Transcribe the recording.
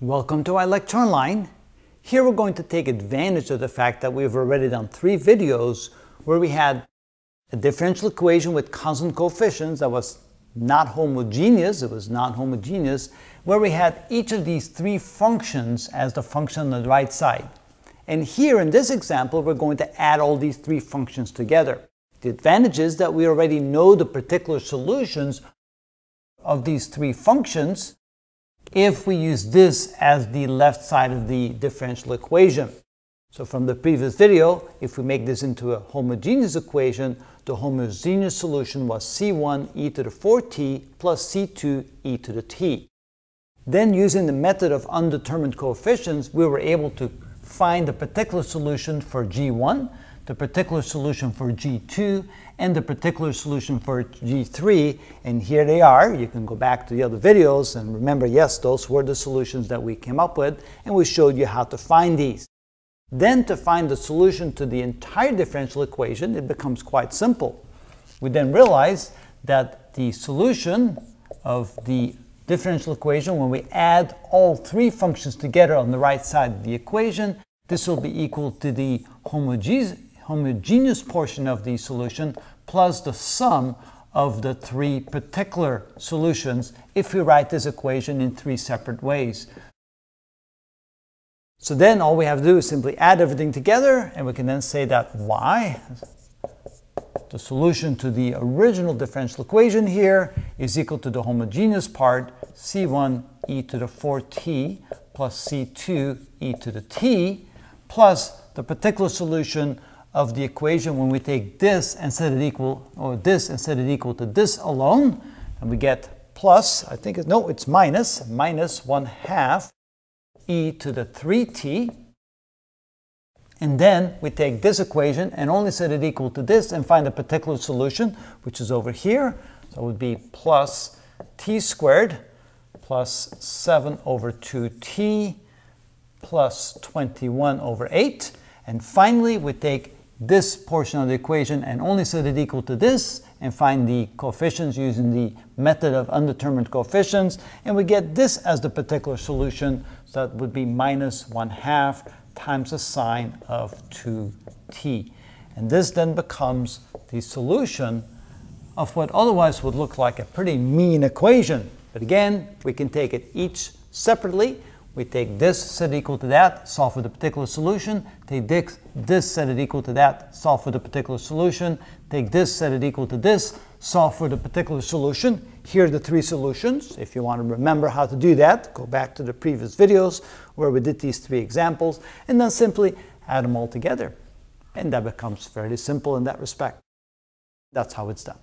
Welcome to iLectureOnline. Here we're going to take advantage of the fact that we've already done three videos where we had a differential equation with constant coefficients that was not homogeneous, it was non-homogeneous, where we had each of these three functions as the function on the right side. And here in this example, we're going to add all these three functions together. The advantage is that we already know the particular solutions of these three functions if we use this as the left side of the differential equation. So from the previous video, if we make this into a homogeneous equation, the homogeneous solution was c1 e to the 4t plus c2 e to the t. Then using the method of undetermined coefficients, we were able to find the particular solution for g1, the particular solution for G2, and the particular solution for G3. And here they are. You can go back to the other videos and remember, yes, those were the solutions that we came up with, and we showed you how to find these. Then to find the solution to the entire differential equation, it becomes quite simple. We then realize that the solution of the differential equation, when we add all three functions together on the right side of the equation, this will be equal to the homogeneous homogeneous portion of the solution plus the sum of the three particular solutions if we write this equation in three separate ways. So then all we have to do is simply add everything together and we can then say that y, the solution to the original differential equation here, is equal to the homogeneous part c1 e to the 4t plus c2 e to the t plus the particular solution of the equation when we take this and set it equal, or this and set it equal to this alone, and we get plus, I think, it's, no, it's minus, minus 1 half e to the 3t. And then we take this equation and only set it equal to this and find a particular solution, which is over here. So it would be plus t squared plus 7 over 2t plus 21 over 8. And finally, we take this portion of the equation and only set it equal to this and find the coefficients using the method of undetermined coefficients and we get this as the particular solution. So that would be minus 1 half times the sine of 2t and this then becomes the solution of what otherwise would look like a pretty mean equation. But again we can take it each separately we take this, set it equal to that, solve for the particular solution. Take this, this, set it equal to that, solve for the particular solution. Take this, set it equal to this, solve for the particular solution. Here are the three solutions. If you want to remember how to do that, go back to the previous videos where we did these three examples, and then simply add them all together. And that becomes fairly simple in that respect. That's how it's done.